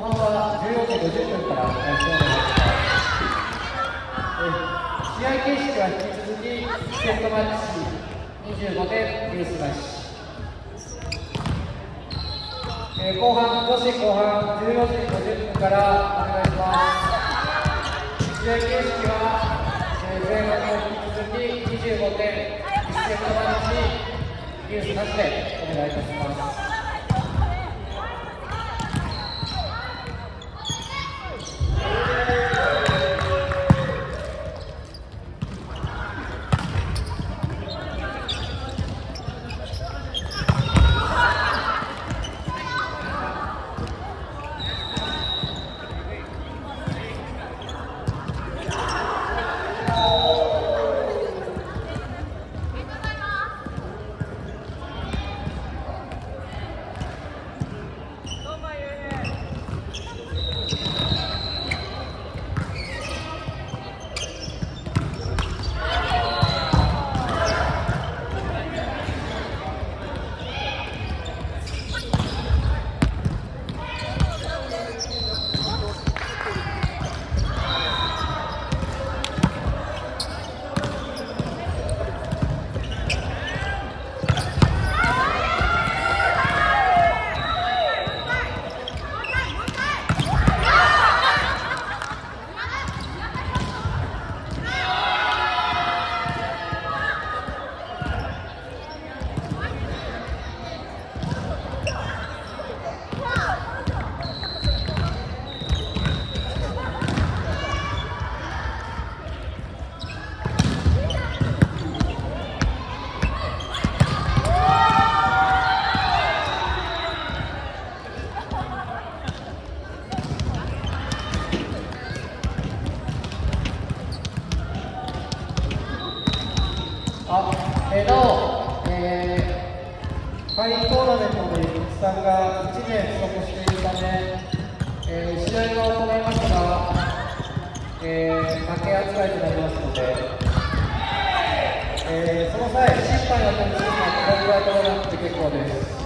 後半は14時50分から開始お願いします試合形式は引き続きセットマッチ25点。レースなしえ、後半、女子後半14時50分からお願いします。試合形式は、えー、前半に引き続き25点、1セットマッチ、ニュースなしでお願いいたします。ー、会員トーナメントの一さんが1年不足しているため、えー、試合が行いましたが、えー、負け扱いとなりますので、えー、その際、審判が楽しむのはこれぐらいとなくて結構です。